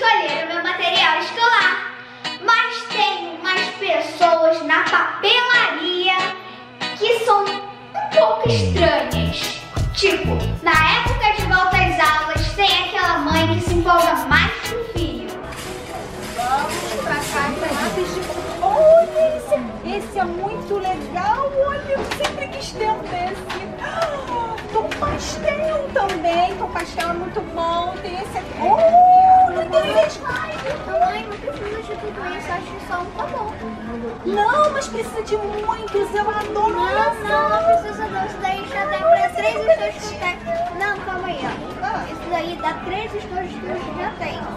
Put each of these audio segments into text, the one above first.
escolher o meu material escolar. Mas tem umas pessoas na papelaria que são um pouco estranhas. Tipo, na época de volta às aulas, tem aquela mãe que se empolga mais pro filho. Vamos pra cá de lápis de cor. Olha, esse, esse é muito legal. Olha, eu sempre quis ter um desse. Ah, Tom pastel também. Tom pastel é muito bom. Tem esse aqui. Oh, tem esse. Mamãe, não precisa de tudo isso, acho que só um tá bom. Não, mas precisa de muitos. Eu adoro. Não, não, não precisa não. Isso daí já tem pra três estojos que tem. Não, calma aí, ó. Isso daí dá três estojos que eu já tenho.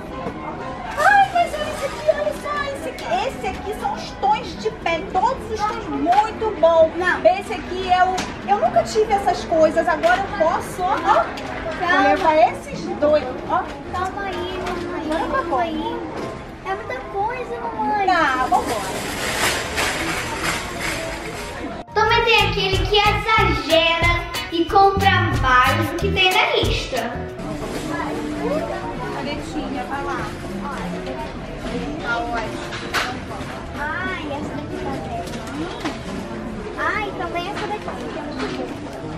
Ai, mas olha esse aqui, olha só. Esse aqui, esse aqui são os tons de pele. Todos os tons muito bom. Não. Esse aqui é o. Eu nunca tive essas coisas. Agora eu posso, ó. ó, Vou Calma. levar esses dois. Ó. Calma aí, Calma. É muita coisa, mamãe. Tá, vambora. Também tem aquele que exagera e compra mais do que tem na lista. Canetinha, vai lá. Ai, essa daqui tá velha. Ai, também essa daqui que é muito boa.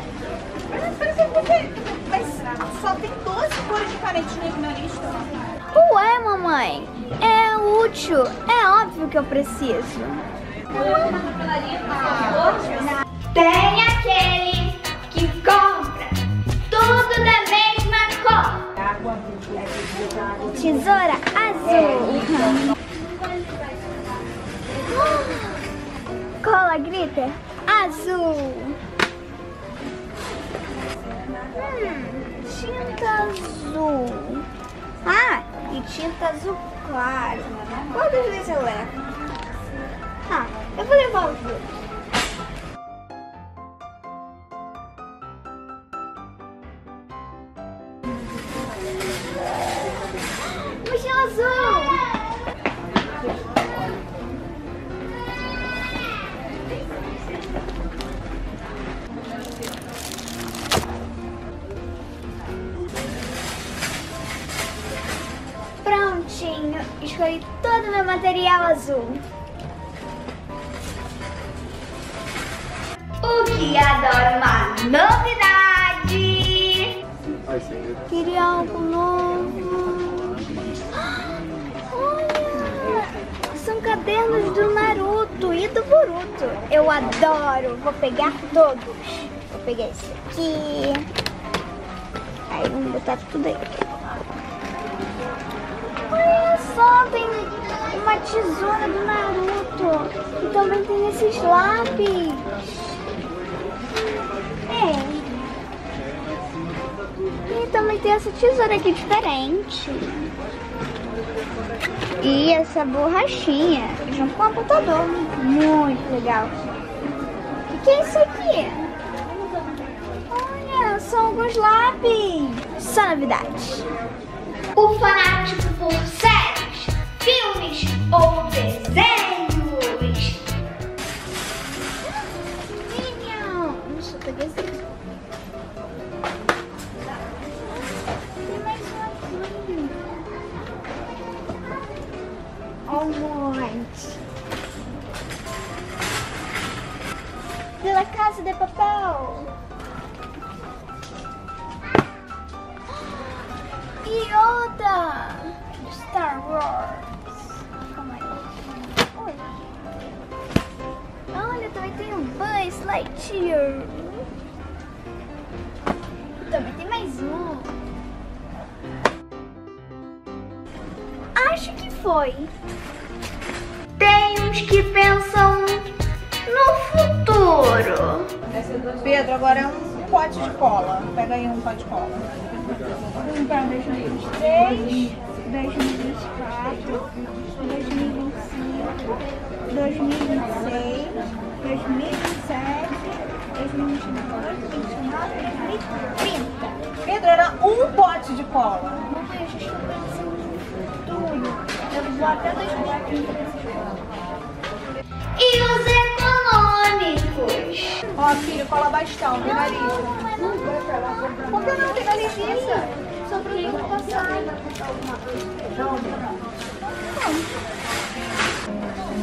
Mas só tem 12 cores de canetinha aqui na lista. Mamãe, é útil. É óbvio que eu preciso. Tem aquele que compra tudo da mesma cor. Tesoura azul. Cola glitter azul. Hum, tinta azul. Ah, e tinta azul claro. Qual das vezes eu levo? Ah, eu vou levar o azul. Prontinho, escolhi todo o meu material azul. O que adora uma novidade! Queria algo novo. Olha! São cadernos do Naruto e do Boruto. Eu adoro. Vou pegar todos. Vou pegar esse aqui. Aí vamos botar tudo aí. Olha só, tem uma tesoura do Naruto. E também tem esses lápis. É. E também tem essa tesoura aqui diferente. E essa borrachinha junto com o computador. Muito legal. O que é isso aqui? Olha, são alguns lápis. Só novidades. O fanático por séries, filmes ou desenhos. Minions. Eu peguei esse aqui. Tem mais um aqui. Olha um monte. De la Casa de Papel. Yoda. Star Wars. Calma aí. Olha, também tem um Buzz Lightyear. Também tem mais um. Acho que foi. Tem uns que pensam no futuro. Pedro, agora é um pote de cola. Pega aí um pote de cola. Para 2023, 2024, 2025, 2026, 2027, 2028, 2029, 2030. Pedro, era um pote de cola. Mamãe, a gente tá pensando no futuro. Eu vou até 2030 nessa escola. E econômicos? Ó, filho, cola bastão, lista. Não, não, não, não. Por que não tem na lista? Só produto passado.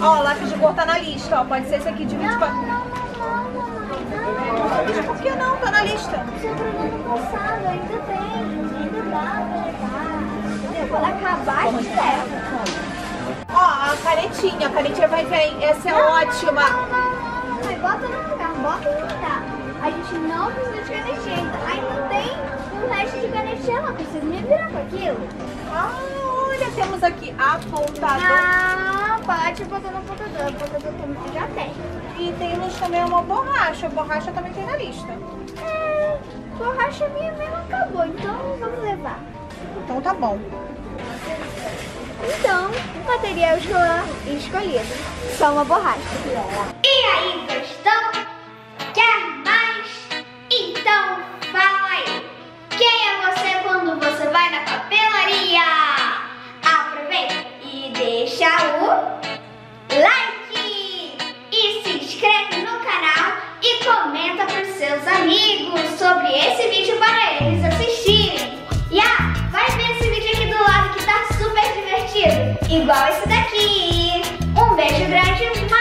Ó, o lápis de cor tá na lista, ó. Pode ser esse aqui de 24. Não, não, não, não, não. Mas por que não? Tá na lista. Seu produto passado ainda tem. Ainda dá pra. Entendeu? Quando acabar, a gente leva. Ó, a canetinha. A canetinha vai vir. Essa é ótima. Não, não, não, não. Mas bota no lugar, bota. A gente não precisa de canetinha. ainda. Ainda tem um resto de canetinha lá. Precisa me virar com aquilo. Ah, olha, temos aqui apontador. Ah, pode botar no apontador. Apontador também já tem. E temos também uma borracha. Borracha também tem na lista. É, borracha minha mesmo acabou, então vamos levar. Então tá bom. Então, material escolar escolhido. Só uma borracha. E aí, gostou? Quer mais? Então fala aí. Quem é você quando você vai na papelaria? Aproveita e deixa o like. E se inscreve no canal e comenta para os seus amigos sobre esse vídeo para eles assistirem. E ah, vai ver esse vídeo aqui do lado que tá super divertido, igual esse daqui. Um beijo grande,